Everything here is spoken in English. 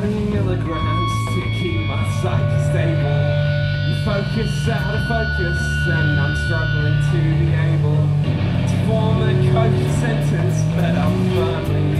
grounds to keep my psyche stable. You focus out of focus, and I'm struggling to be able to form a coherent sentence, but I'm firmly